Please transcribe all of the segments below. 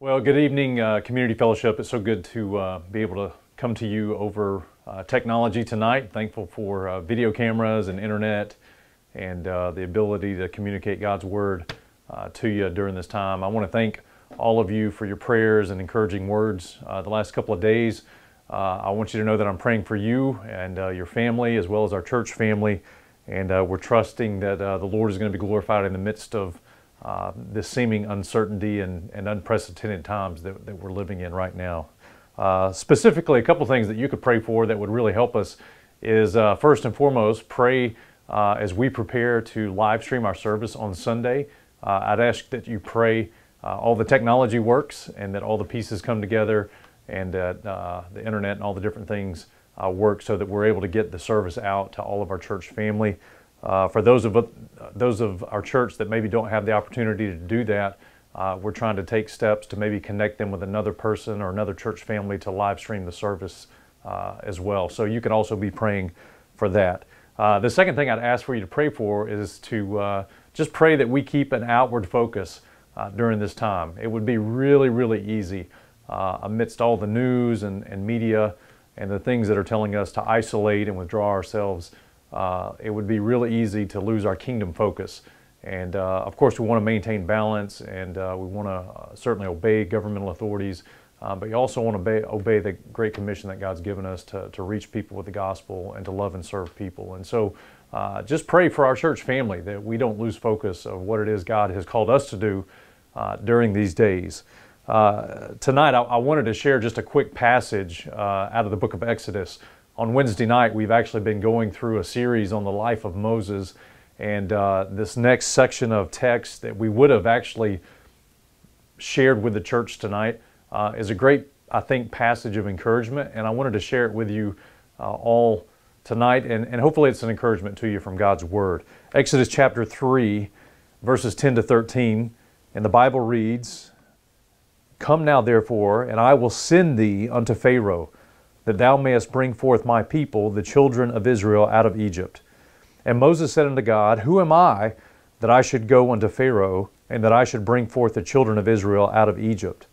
Well, good evening, uh, Community Fellowship. It's so good to uh, be able to come to you over uh, technology tonight. Thankful for uh, video cameras and internet and uh, the ability to communicate God's Word uh, to you during this time. I want to thank all of you for your prayers and encouraging words the last couple of days. I want you to know that I'm praying for you and your family as well as our church family. And we're trusting that the Lord is going to be glorified in the midst of uh, this seeming uncertainty and, and unprecedented times that, that, we're living in right now. Uh, specifically, a couple things that you could pray for that would really help us is uh, first and foremost, pray uh, as we prepare to live stream our service on Sunday. Uh, I'd ask that you pray uh, all the technology works and that all the pieces come together and that the internet and all the different things work so that we're able to get the service out to all of our church family. Uh, for those of, uh, those of our church that maybe don't have the opportunity to do that, uh, we're trying to take steps to maybe connect them with another person or another church family to live stream the service uh, as well. So you can also be praying for that. Uh, the second thing I'd ask for you to pray for is to uh, just pray that we keep an outward focus during this time. It would be really, really easy amidst all the news and, and media and the things that are telling us to isolate and withdraw ourselves uh, it would be really easy to lose our kingdom focus. And uh, of course, we want to maintain balance and uh, we want to uh, certainly obey governmental authorities, uh, but you also want to obey, obey, the great commission that God's given us to, to reach people with the gospel and to love and serve people. And so uh, just pray for our church family that we don't lose focus of what it is God has called us to do during these days. tonight, I, I, wanted to share just a quick passage out of the book of Exodus on Wednesday night, we've actually been going through a series on the life of Moses. And uh, this next section of text that we would have actually shared with the church tonight uh, is a great, I think, passage of encouragement. And I wanted to share it with you uh, all tonight. And, and hopefully, it's an encouragement to you from God's Word. Exodus chapter 3, verses 10 to 13. And the Bible reads Come now, therefore, and I will send thee unto Pharaoh that thou mayest bring forth my people, the children of Israel, out of Egypt. And Moses said unto God, Who am I that I should go unto Pharaoh, and that I should bring forth the children of Israel out of Egypt?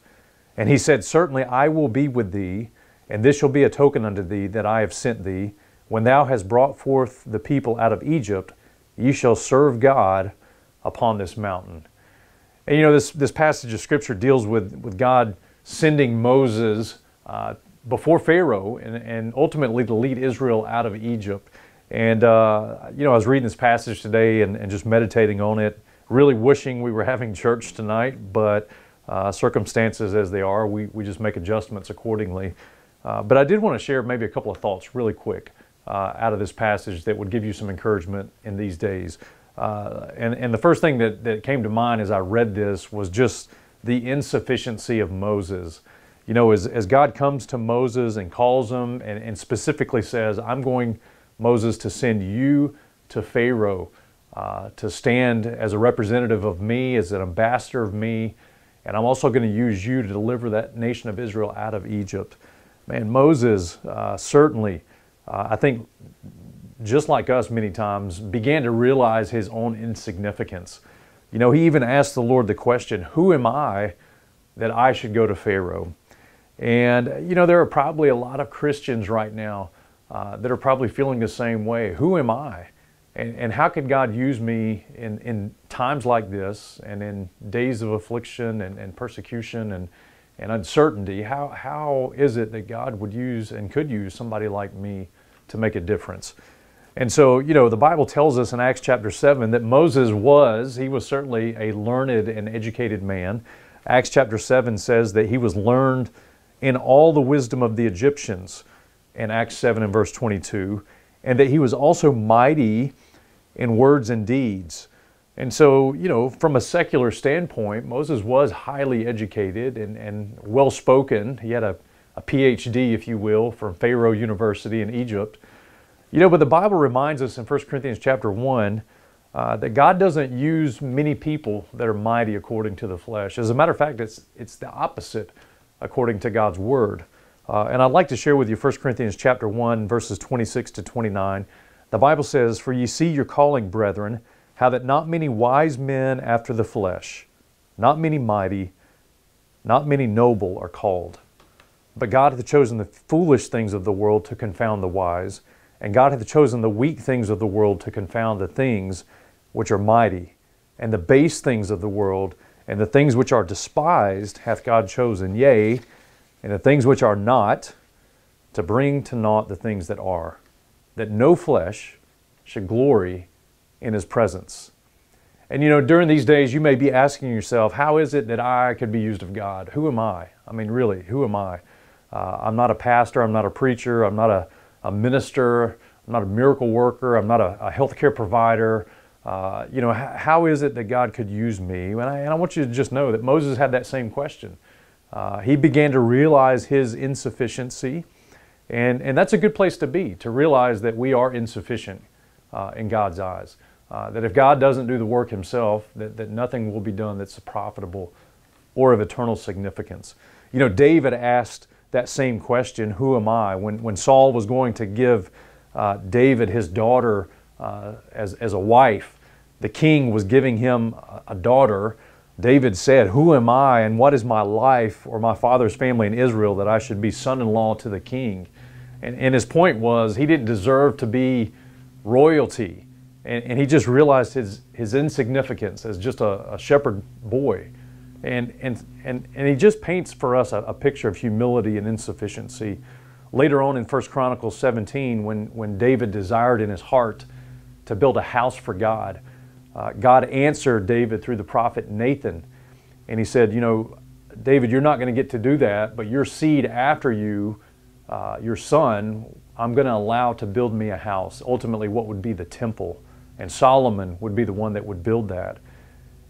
And he said, Certainly I will be with thee, and this shall be a token unto thee that I have sent thee. When thou hast brought forth the people out of Egypt, ye shall serve God upon this mountain. And you know, this, this passage of Scripture deals with, with God sending Moses uh, before Pharaoh and, and ultimately to lead Israel out of Egypt. And, uh, you know, I was reading this passage today and, and, just meditating on it, really wishing we were having church tonight, but uh, circumstances as they are, we, we just make adjustments accordingly. Uh, but I did want to share maybe a couple of thoughts really quick uh, out of this passage that would give you some encouragement in these days. Uh, and, and the first thing that, that came to mind as I read this was just the insufficiency of Moses you know, as, as God comes to Moses and calls him and, and specifically says, I'm going, Moses, to send you to Pharaoh uh, to stand as a representative of me, as an ambassador of me, and I'm also going to use you to deliver that nation of Israel out of Egypt. Man, Moses uh, certainly, uh, I think, just like us many times, began to realize his own insignificance. You know, he even asked the Lord the question, Who am I that I should go to Pharaoh? And, you know, there are probably a lot of Christians right now uh, that are probably feeling the same way. Who am I? And, and how can God use me in, in times like this and in days of affliction and, and persecution and, and uncertainty? How, how is it that God would use and could use somebody like me to make a difference? And so, you know, the Bible tells us in Acts chapter 7 that Moses was, he was certainly a learned and educated man. Acts chapter 7 says that he was learned in all the wisdom of the Egyptians in Acts 7 and verse 22, and that he was also mighty in words and deeds. And so, you know, from a secular standpoint, Moses was highly educated and, and well spoken. He had a, a PhD, if you will, from Pharaoh University in Egypt. You know, but the Bible reminds us in 1 Corinthians chapter 1 uh, that God doesn't use many people that are mighty according to the flesh. As a matter of fact, it's, it's the opposite according to God's word. Uh, and I'd like to share with you 1 Corinthians chapter 1 verses 26 to 29. The Bible says, "For ye see your calling, brethren, how that not many wise men after the flesh, not many mighty, not many noble are called. But God hath chosen the foolish things of the world to confound the wise, and God hath chosen the weak things of the world to confound the things which are mighty, and the base things of the world, and the things which are despised hath God chosen, yea, and the things which are not, to bring to naught the things that are, that no flesh should glory in his presence. And you know, during these days, you may be asking yourself, how is it that I could be used of God? Who am I? I mean, really, who am I? Uh, I'm not a pastor, I'm not a preacher, I'm not a, a minister, I'm not a miracle worker, I'm not a, a healthcare provider. Uh, you know, how is it that God could use me? And I, and I, want you to just know that Moses had that same question. Uh, he began to realize his insufficiency, and, and that's a good place to be, to realize that we are insufficient uh, in God's eyes. Uh, that if God doesn't do the work himself, that, that nothing will be done that's profitable or of eternal significance. You know, David asked that same question, Who am I? When, when Saul was going to give uh, David his daughter as, as a wife, the king was giving him a daughter. David said, Who am I and what is my life or my father's family in Israel that I should be son in law to the king? And, and his point was, he didn't deserve to be royalty and, and he just realized his, his insignificance as just a, a shepherd boy. And, and, and, and he just paints for us a, a, picture of humility and insufficiency. Later on in 1 Chronicles 17, when, when David desired in his heart to build a house for God, uh, God answered David through the prophet Nathan. And he said, You know, David, you're not going to get to do that, but your seed after you, uh, your son, I'm going to allow to build me a house, ultimately, what would be the temple. And Solomon would be the one that would build that.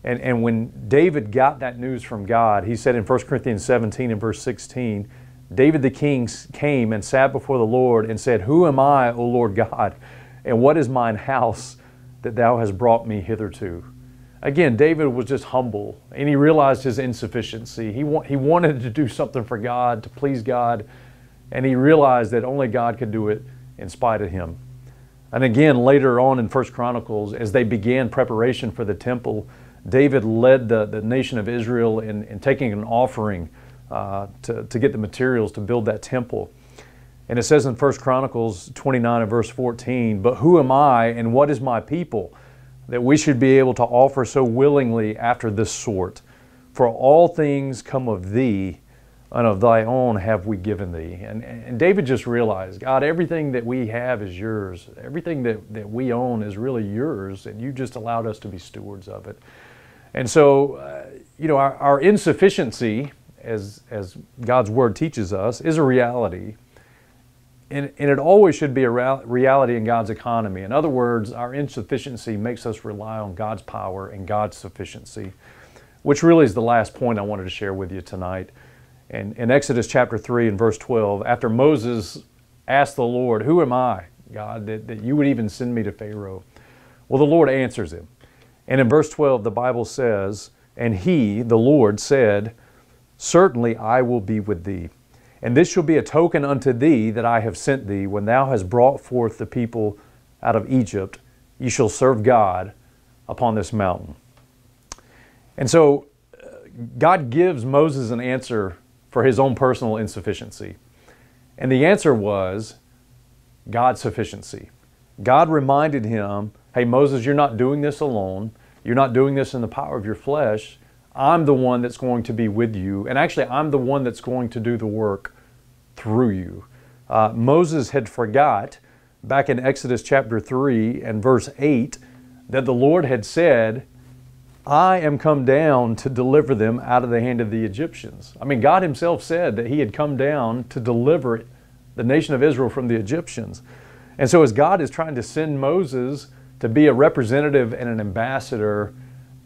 And, and when David got that news from God, he said in 1 Corinthians 17 and verse 16, David the king came and sat before the Lord and said, Who am I, O Lord God, and what is mine house that thou hast brought me hitherto? Again, David was just humble and he realized his insufficiency. He, wa- he wanted to do something for God, to please God, and he realized that only God could do it in spite of him. And again, later on in First Chronicles, as they began preparation for the temple, David led the, the nation of Israel in, in taking an offering uh, to, to get the materials to build that temple. And it says in First Chronicles 29 and verse 14, But who am I and what is my people that we should be able to offer so willingly after this sort? For all things come of thee, and of thy own have we given thee. And, and David just realized, God, everything that we have is yours. Everything that, that we own is really yours, and you just allowed us to be stewards of it. And so, uh, you know, our, our, insufficiency, as, as God's word teaches us, is a reality. And, and it always should be a reality in God's economy. In other words, our insufficiency makes us rely on God's power and God's sufficiency, which really is the last point I wanted to share with you tonight. And in Exodus chapter 3 and verse 12, after Moses asked the Lord, Who am I, God, that, that you would even send me to Pharaoh? Well, the Lord answers him. And in verse 12, the Bible says, And he, the Lord, said, Certainly I will be with thee. And this shall be a token unto thee that I have sent thee. When thou hast brought forth the people out of Egypt, ye shall serve God upon this mountain. And so uh, God gives Moses an answer for his own personal insufficiency? And the answer was God's sufficiency. God reminded him, hey, Moses, you're not doing this alone. You're not doing this in the power of your flesh. I'm the one that's going to be with you. And actually, I'm the one that's going to do the work through you. Uh, Moses had forgot back in Exodus chapter 3 and verse 8 that the Lord had said, I am come down to deliver them out of the hand of the Egyptians. I mean, God Himself said that He had come down to deliver the nation of Israel from the Egyptians. And so, as God is trying to send Moses to be a representative and an ambassador,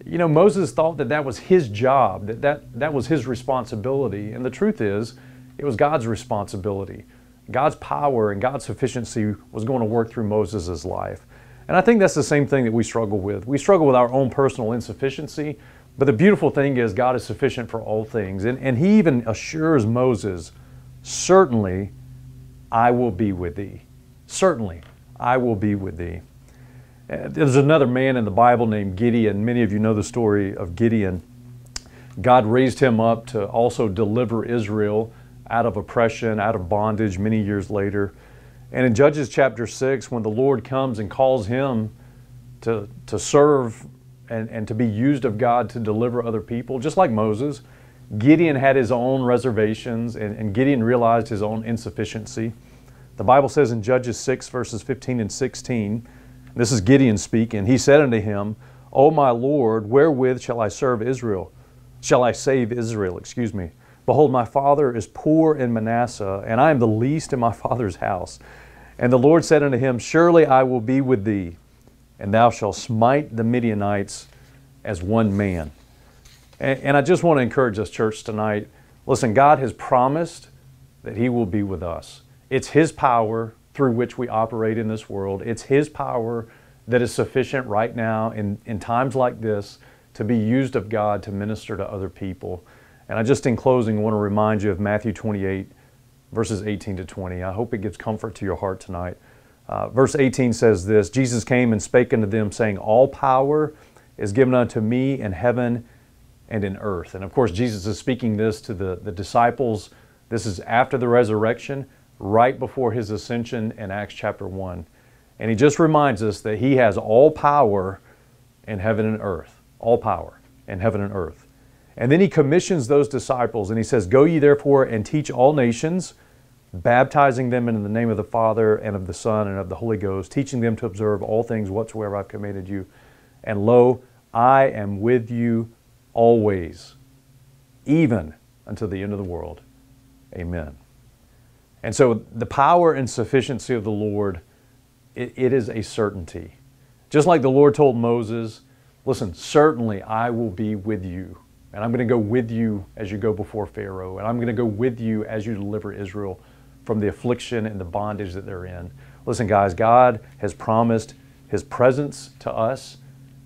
you know, Moses thought that that was his job, that that, that was his responsibility. And the truth is, it was God's responsibility. God's power and God's sufficiency was going to work through Moses' life. And I think that's the same thing that we struggle with. We struggle with our own personal insufficiency, but the beautiful thing is God is sufficient for all things. And, and he even assures Moses, Certainly I will be with thee. Certainly I will be with thee. Uh, there's another man in the Bible named Gideon. Many of you know the story of Gideon. God raised him up to also deliver Israel out of oppression, out of bondage many years later. And in Judges chapter 6, when the Lord comes and calls him to, to serve and, and to be used of God to deliver other people, just like Moses, Gideon had his own reservations and, and Gideon realized his own insufficiency. The Bible says in Judges 6, verses 15 and 16, this is Gideon speaking, he said unto him, O my Lord, wherewith shall I serve Israel? Shall I save Israel? Excuse me. Behold, my father is poor in Manasseh, and I am the least in my father's house. And the Lord said unto him, Surely I will be with thee, and thou shalt smite the Midianites as one man. And, and I just want to encourage us, church, tonight. Listen, God has promised that He will be with us. It's His power through which we operate in this world. It's His power that is sufficient right now in, in times like this to be used of God to minister to other people. And I just in closing want to remind you of Matthew 28, verses 18 to 20. I hope it gives comfort to your heart tonight. Uh, verse 18 says this Jesus came and spake unto them, saying, All power is given unto me in heaven and in earth. And of course, Jesus is speaking this to the, the disciples. This is after the resurrection, right before his ascension in Acts chapter 1. And he just reminds us that he has all power in heaven and earth all power in heaven and earth. And then he commissions those disciples and he says, Go ye therefore and teach all nations, baptizing them in the name of the Father and of the Son and of the Holy Ghost, teaching them to observe all things whatsoever I've commanded you. And lo, I am with you always, even unto the end of the world. Amen. And so the power and sufficiency of the Lord, it, it is a certainty. Just like the Lord told Moses, Listen, certainly I will be with you. And I'm going to go with you as you go before Pharaoh. And I'm going to go with you as you deliver Israel from the affliction and the bondage that they're in. Listen, guys, God has promised His presence to us.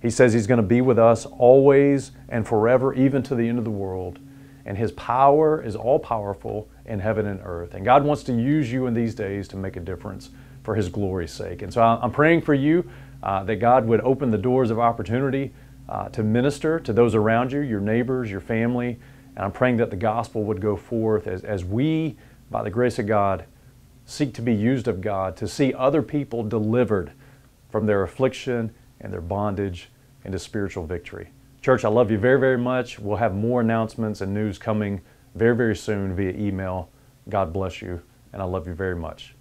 He says He's going to be with us always and forever, even to the end of the world. And His power is all powerful in heaven and earth. And God wants to use you in these days to make a difference for His glory's sake. And so I'm praying for you uh, that God would open the doors of opportunity uh, to minister to those around you, your neighbors, your family. And I'm praying that the gospel would go forth as, as we, by the grace of God, seek to be used of God to see other people delivered from their affliction and their bondage into spiritual victory. Church, I love you very, very much. We'll have more announcements and news coming very, very soon via email. God bless you, and I love you very much.